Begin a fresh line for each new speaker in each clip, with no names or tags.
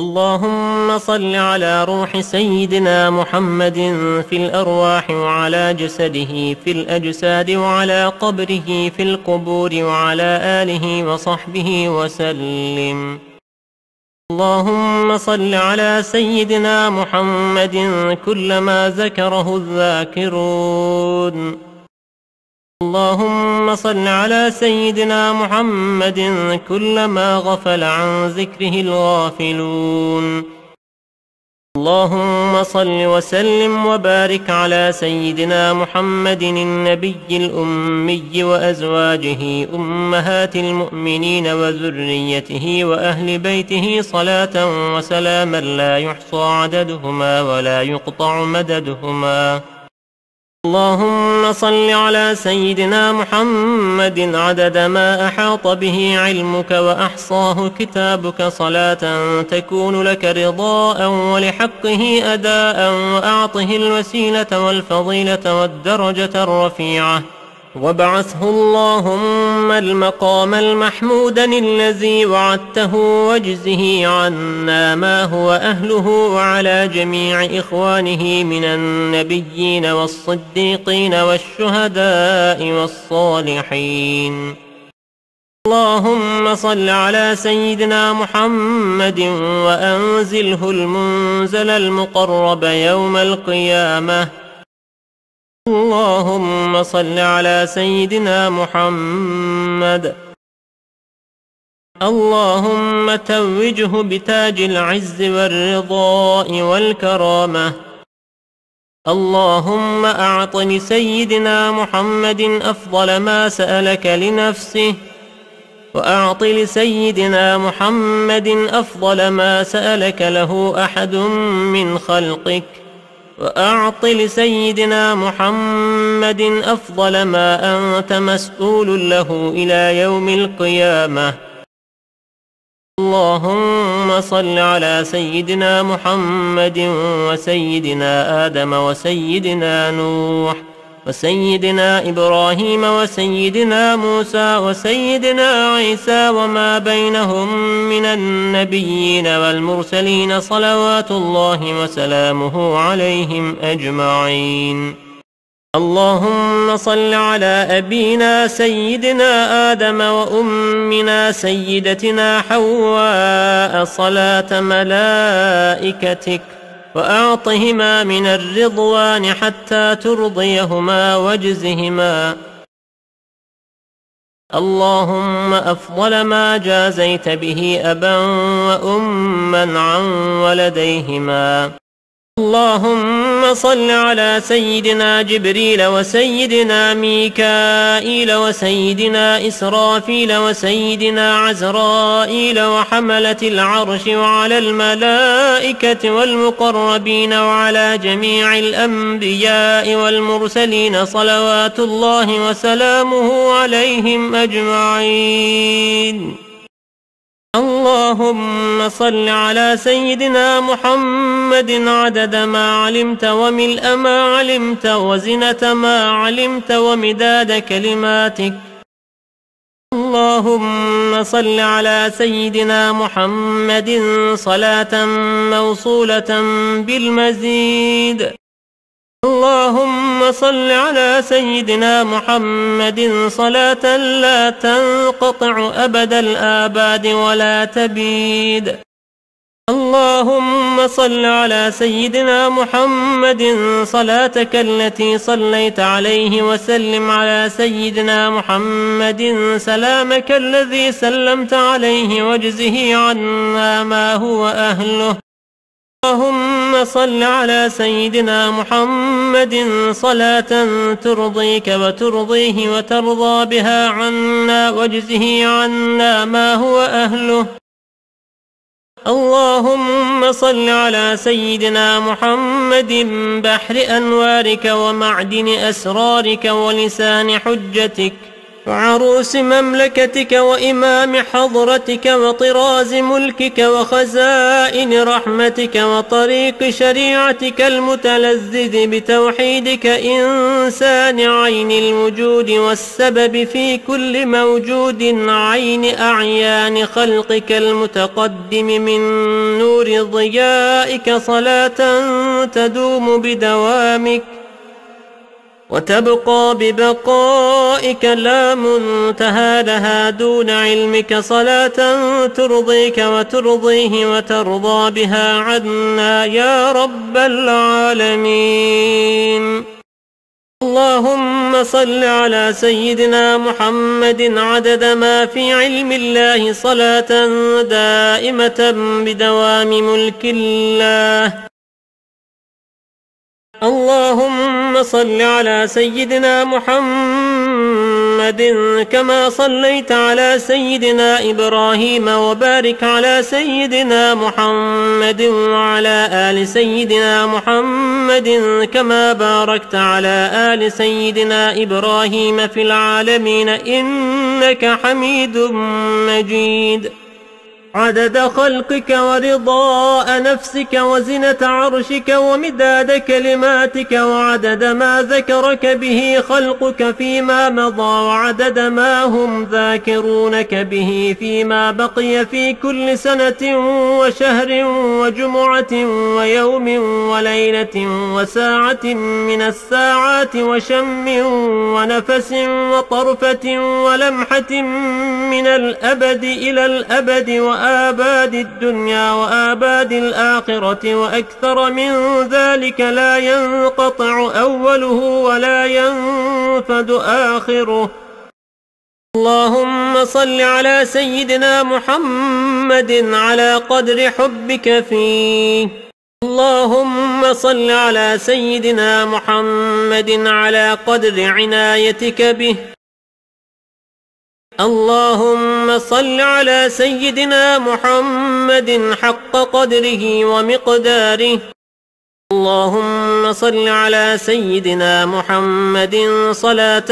اللهم صل على روح سيدنا محمد في الأرواح وعلى جسده في الأجساد وعلى قبره في القبور وعلى آله وصحبه وسلم. اللهم صل على سيدنا محمد كلما ذكره الذاكرون. اللهم صل على سيدنا محمد كلما غفل عن ذكره الغافلون. اللهم صل وسلم وبارك على سيدنا محمد النبي الأمي وأزواجه أمهات المؤمنين وذريته وأهل بيته صلاة وسلاما لا يحصى عددهما ولا يقطع مددهما. اللهم صل على سيدنا محمد عدد ما أحاط به علمك وأحصاه كتابك صلاة تكون لك رضاء ولحقه أداء وأعطه الوسيلة والفضيلة والدرجة الرفيعة. وابعثه اللهم المقام المحمود الذي وعدته واجزه عنا ما هو أهله وعلى جميع إخوانه من النبيين والصديقين والشهداء والصالحين. اللهم صل على سيدنا محمد وأنزله المنزل المقرب يوم القيامة. اللهم صل على سيدنا محمد. اللهم توجه بتاج العز والرضاء والكرامة. اللهم أعط لسيدنا محمد أفضل ما سألك لنفسه وأعط لسيدنا محمد أفضل ما سألك له أحد من خلقك. وأعط لسيدنا محمد أفضل ما أنت مسؤول له إلى يوم القيامة. اللهم صل على سيدنا محمد وسيدنا آدم وسيدنا نوح. وسيدنا إبراهيم وسيدنا موسى وسيدنا عيسى وما بينهم من النبيين والمرسلين صلوات الله وسلامه عليهم أجمعين. اللهم صل على أبينا سيدنا آدم وأمنا سيدتنا حواء صلاة ملائكتك وأعطهما من الرضوان حتى ترضيهما واجزهما اللهم أفضل ما جازيت به أبا وأما عن ولديهما. اللهم صل على سيدنا جبريل وسيدنا ميكائيل وسيدنا إسرافيل وسيدنا عزرائيل وحملة العرش وعلى الملائكة والمقربين وعلى جميع الأنبياء والمرسلين صلوات الله وسلامه عليهم أجمعين. اللهم صل على سيدنا محمد عدد ما علمت وملء ما علمت وزنة ما علمت ومداد كلماتك. اللهم صل على سيدنا محمد صلاة موصولة بالمزيد. اللهم صل على سيدنا محمد صلاة لا تنقطع أبد الآباد ولا تبيد. اللهم صل على سيدنا محمد صلاتك التي صليت عليه وسلم على سيدنا محمد سلامك الذي سلمت عليه واجزه عنا ما هو أهله. اللهم صل على سيدنا محمد صلاة ترضيك وترضيه وترضى بها عنا واجزه عنا ما هو أهله. اللهم صل على سيدنا محمد بحر أنوارك ومعدن أسرارك ولسان حجتك. وعروس مملكتك وإمام حضرتك وطراز ملكك وخزائن رحمتك وطريق شريعتك المتلذذ بتوحيدك إنسان عين الوجود والسبب في كل موجود عين أعيان خلقك المتقدم من نور ضيائك صلاة تدوم بدوامك وتبقى ببقائك لا منتهى لها دون علمك صلاة ترضيك وترضيه وترضى بها عنا يا رب العالمين. اللهم صل على سيدنا محمد عدد ما في علم الله صلاة دائمة بدوام ملك الله. اللهم صل على سيدنا محمد كما صليت على سيدنا إبراهيم وبارك على سيدنا محمد وعلى آل سيدنا محمد كما باركت على آل سيدنا إبراهيم في العالمين إنك حميد مجيد. عدد خلقك ورضاء نفسك وزنة عرشك ومداد كلماتك وعدد ما ذكرك به خلقك فيما مضى وعدد ما هم ذاكرونك به فيما بقي في كل سنة وشهر وجمعة ويوم وليلة وساعة من الساعات وشم ونفس وطرفة ولمحة من الأبد إلى الأبد وآباد الدنيا وآباد الآخرة وأكثر من ذلك لا ينقطع أوله ولا ينفد آخره. اللهم صل على سيدنا محمد على قدر حبك فيه. اللهم صل على سيدنا محمد على قدر عنايتك به. اللهم صل على سيدنا محمد حق قدره ومقداره. اللهم صل على سيدنا محمد صلاة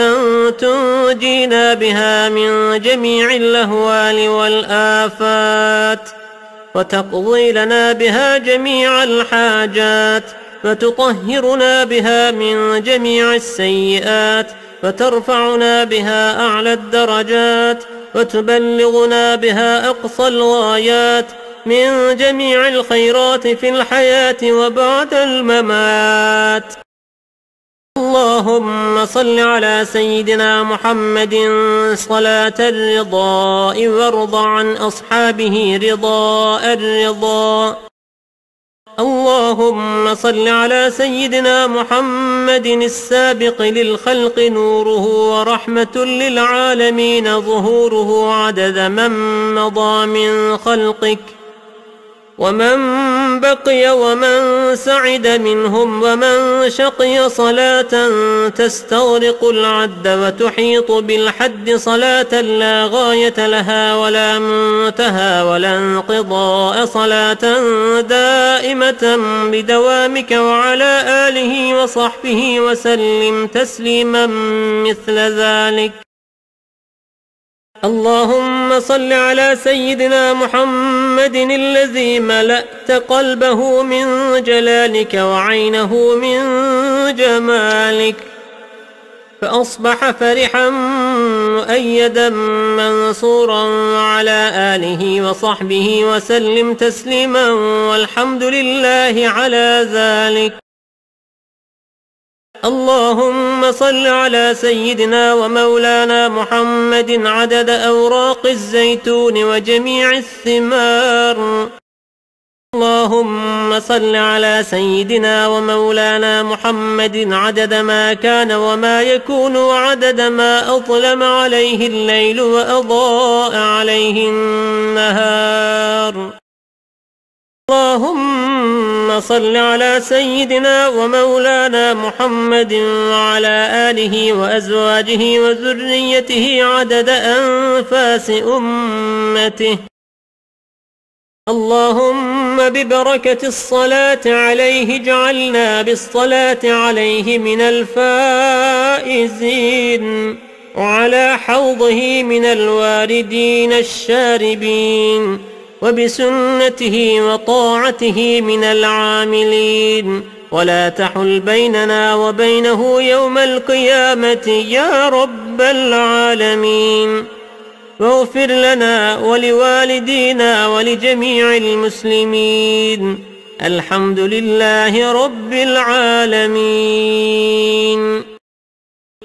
تنجينا بها من جميع الأهوال والآفات. وتقضي لنا بها جميع الحاجات. وتطهرنا بها من جميع السيئات. فترفعنا بها أعلى الدرجات وتبلغنا بها أقصى الغايات من جميع الخيرات في الحياة وبعد الممات. اللهم صل على سيدنا محمد صلاة الرضاء وارض عن أصحابه رضاء الرضا. اللهم صل على سيدنا محمد السابق للخلق نوره ورحمة للعالمين ظهوره عدد من مضى من خلقك. ومن بقي ومن سعد منهم ومن شقي صلاة تستغرق العد وتحيط بالحد صلاة لا غاية لها ولا منتهى ولا انقضاء صلاة دائمة بدوامك وعلى آله وصحبه وسلم تسليما مثل ذلك اللهم صل على سيدنا محمد الذي ملأت قلبه من جلالك وعينه من جمالك فأصبح فرحا مؤيدا منصورا على آله وصحبه وسلم تسليما والحمد لله على ذلك. اللهم صل على سيدنا ومولانا محمد عدد أوراق الزيتون وجميع الثمار. اللهم صل على سيدنا ومولانا محمد عدد ما كان وما يكون وعدد ما أظلم عليه الليل وأضاء عليه النهار. اللهم صل على سيدنا ومولانا محمد وعلى آله وأزواجه وذريته عدد أنفاس أمته. اللهم ببركة الصلاة عليه اجعلنا بالصلاة عليه من الفائزين وعلى حوضه من الواردين الشاربين. وبسنته وطاعته من العاملين. ولا تحل بيننا وبينه يوم القيامة يا رب العالمين. واغفر لنا ولوالدينا ولجميع المسلمين. الحمد لله رب العالمين.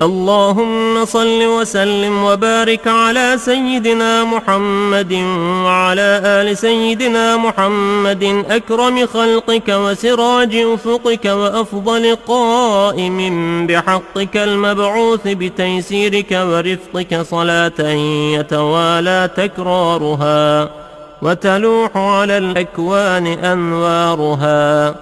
اللهم صل وسلم وبارك على سيدنا محمد وعلى آل سيدنا محمد. أكرم خلقك وسراج أفقك وأفضل قائم بحقك المبعوث بتيسيرك ورفقك صلاة يتوالى تكرارها وتلوح على الأكوان أنوارها.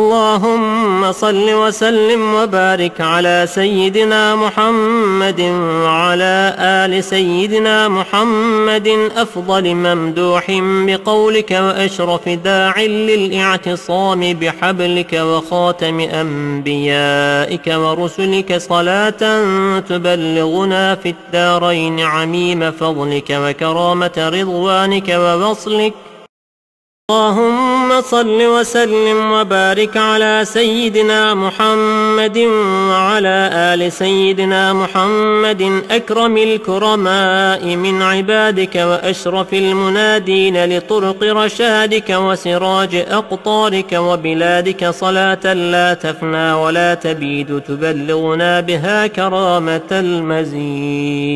اللهم صل وسلم وبارك على سيدنا محمد وعلى آل سيدنا محمد أفضل ممدوح بقولك وأشرف داع للإعتصام بحبلك وخاتم أنبيائك ورسلك صلاة تبلغنا في الدارين عميم فضلك وكرامة رضوانك ووصلك اللهم صل وسلم وبارك على سيدنا محمد وعلى آل سيدنا محمد أكرم الكرماء من عبادك وأشرف المنادين لطرق رشادك وسراج أقطارك وبلادك صلاة لا تفنى ولا تبيد تبلغنا بها كرامة المزيد.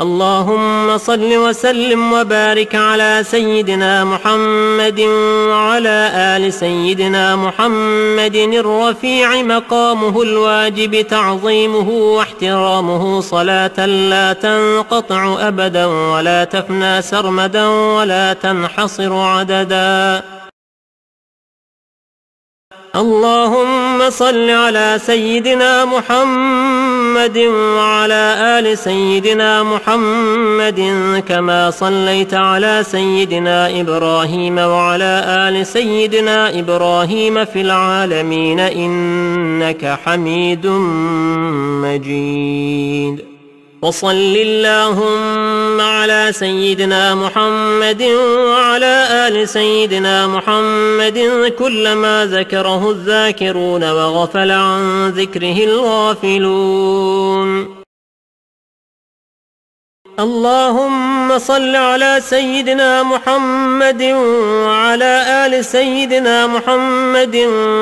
اللهم صل وسلم وبارك على سيدنا محمد وعلى آل سيدنا محمد الرفيع مقامه الواجب تعظيمه واحترامه. صلاة لا تنقطع أبدا ولا تفنى سرمدا ولا تنحصر عددا. اللهم صل على سيدنا محمد وعلى آل سيدنا محمد كما صليت على سيدنا إبراهيم وعلى آل سيدنا إبراهيم في العالمين إنك حميد مجيد. وصل اللهم على سيدنا محمد وعلى آل سيدنا محمد كلما ذكره الذاكرون وغفل عن ذكره الغافلون. اللهم صل على سيدنا محمد وعلى سيدنا محمد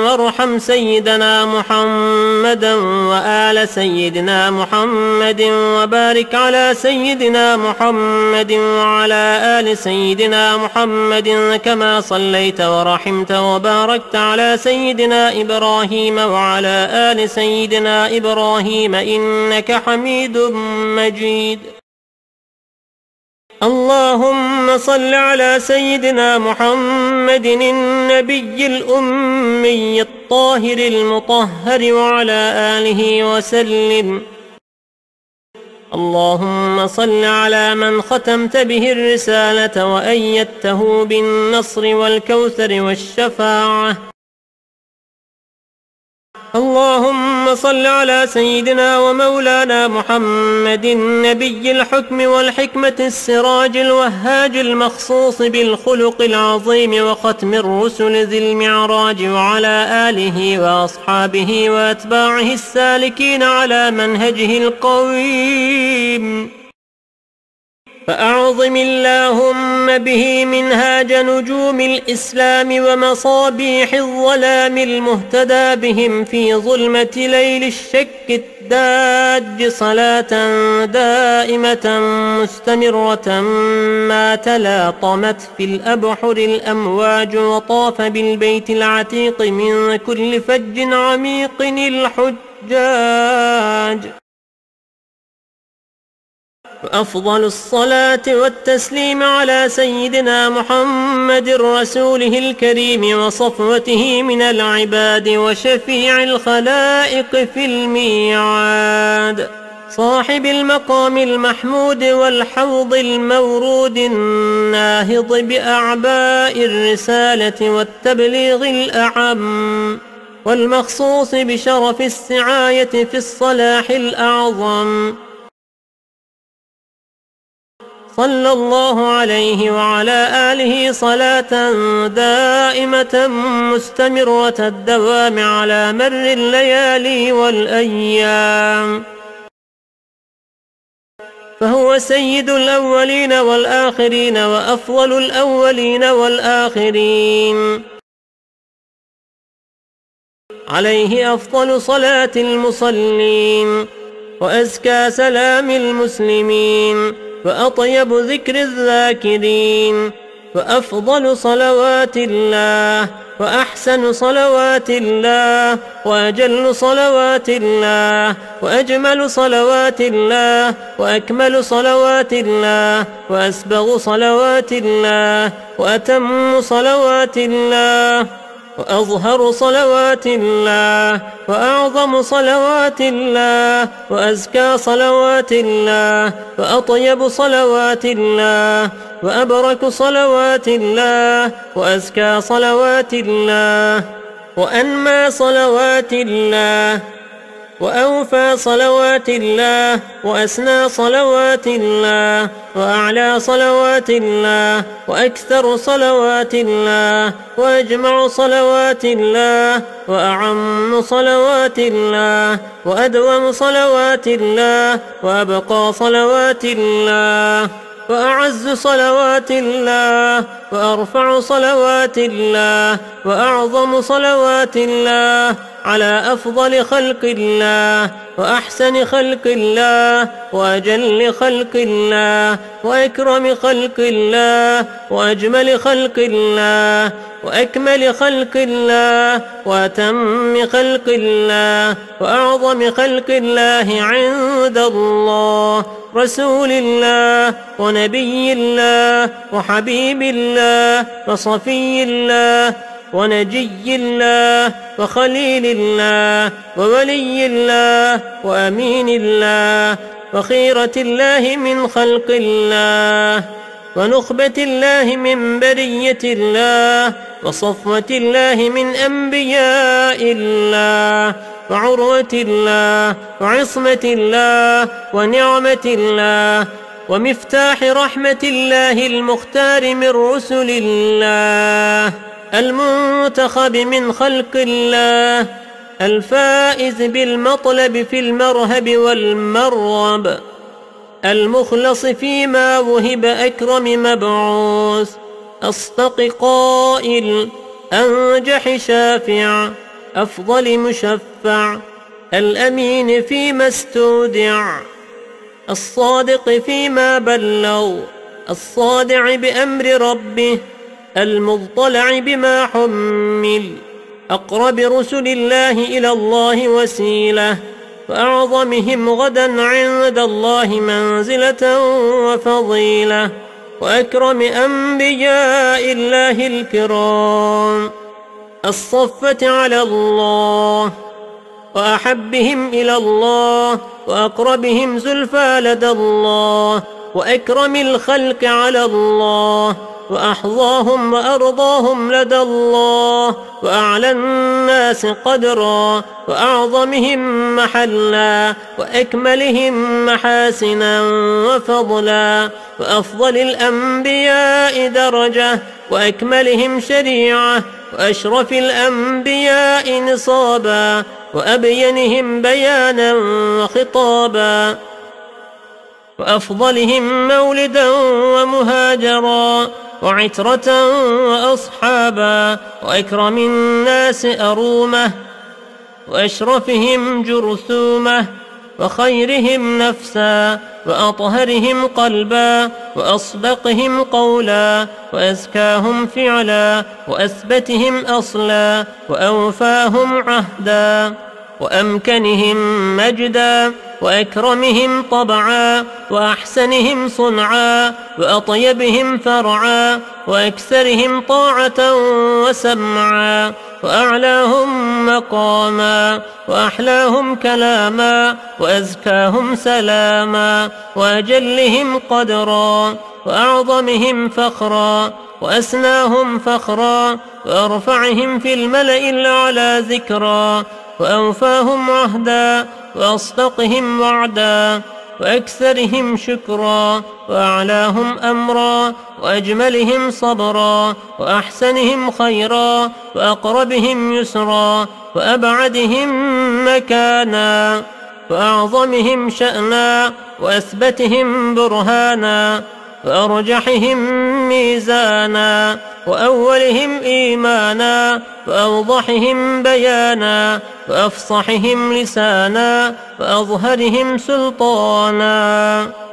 وارحم سيدنا محمدا وآل سيدنا محمد وبارك على سيدنا محمد وعلى آل سيدنا محمد كما صليت ورحمت وباركت على سيدنا إبراهيم وعلى آل سيدنا إبراهيم إنك حميد مجيد. اللهم صل على سيدنا محمد النبي الأمي الطاهر المطهر وعلى آله وسلم. اللهم صل على من ختمت به الرسالة وأيدته بالنصر والكوثر والشفاعة. اللهم صل على سيدنا ومولانا محمد النبي الحكم والحكمة السراج الوهاج المخصوص بالخلق العظيم وختم الرسل ذي المعراج وعلى آله وأصحابه وأتباعه السالكين على منهجه القويم. فأعظم اللهم به منهاج نجوم الإسلام ومصابيح الظلام المهتدى بهم في ظلمة ليل الشك الداج صلاة دائمة مستمرة ما تلاطمت في الأبحر الأمواج وطاف بالبيت العتيق من كل فج عميق الحجاج. وأفضل الصلاة والتسليم على سيدنا محمد رسوله الكريم وصفوته من العباد وشفيع الخلائق في الميعاد. صاحب المقام المحمود والحوض المورود الناهض بأعباء الرسالة والتبليغ الأعم. والمخصوص بشرف السعاية في الصلاح الأعظم. صلى الله عليه وعلى آله صلاة دائمة مستمرة الدوام على مر الليالي والأيام. فهو سيد الأولين والآخرين وأفضل الأولين والآخرين. عليه أفضل صلاة المصلين وأزكى سلام المسلمين. وأطيب ذكر الذاكرين وأفضل صلوات الله وأحسن صلوات الله وأجل صلوات الله وأجمل صلوات الله وأكمل صلوات الله وأسبغ صلوات الله وأتم صلوات الله وأظهر صلوات الله وأعظم صلوات الله وأزكى صلوات الله وأطيب صلوات الله وأبرك صلوات الله وأزكى صلوات الله وأنمى صلوات الله. وأوفى صلوات الله وأسنى صلوات الله وأعلى صلوات الله وأكثر صلوات الله وأجمع صلوات الله وأعم صلوات الله وأدوم صلوات الله وأبقى صلوات الله وأعز صلوات الله وأرفع صلوات الله وأعظم صلوات الله على أفضل خلق الله وأحسن خلق الله وأجل خلق الله وأكرم خلق الله وأجمل خلق الله وأكمل خلق الله وأتم خلق الله وأعظم خلق الله عند الله رسول الله ونبي الله وحبيب الله وصفي الله ونجي الله وخليل الله وولي الله وأمين الله وخيرة الله من خلق الله ونخبة الله من برية الله وصفوة الله من أنبياء الله وعروة الله وعصمة الله ونعمة الله ومفتاح رحمة الله المختار من رسل الله المنتخب من خلق الله الفائز بالمطلب في المرهب والمرغب المخلص فيما وهب أكرم مبعوث أصدق قائل أنجح شافع أفضل مشفع الأمين فيما استودع الصادق فيما بلغ الصادع بأمر ربه المضطلع بما حمل. أقرب رسل الله إلى الله وسيلة وأعظمهم غدا عند الله منزلة وفضيلة. وأكرم أنبياء الله الكرام الصفة على الله وأحبهم إلى الله وأقربهم زلفى لدى الله. وأكرم الخلق على الله وأحظاهم وأرضاهم لدى الله وأعلى الناس قدرا وأعظمهم محلا وأكملهم محاسنا وفضلا وأفضل الأنبياء درجة وأكملهم شريعة وأشرف الأنبياء نصابا وأبينهم بيانا وخطابا. وأفضلهم مولدا ومهاجرا وعترة وأصحابا وأكرم الناس أرومة وأشرفهم جرثومة وخيرهم نفسا وأطهرهم قلبا وأصدقهم قولا وأزكاهم فعلا وأثبتهم أصلا وأوفاهم عهدا وأمكنهم مجدا وأكرمهم طبعا وأحسنهم صنعا وأطيبهم فرعا وأكثرهم طاعة وسمعا وأعلاهم مقاما وأحلاهم كلاما وأزكاهم سلاما وأجلهم قدرا وأعظمهم فخرا وأسناهم فخرا وأرفعهم في الملأ الأعلى ذكرا. وأوفاهم عهدا وأصدقهم وعدا وأكثرهم شكرا وأعلاهم أمرا وأجملهم صبرا وأحسنهم خيرا وأقربهم يسرا وأبعدهم مكانا وأعظمهم شأنا وأثبتهم برهانا. وأرجحهم ميزانا وأولهم إيمانا وأوضحهم بيانا وأفصحهم لسانا وأظهرهم سلطانا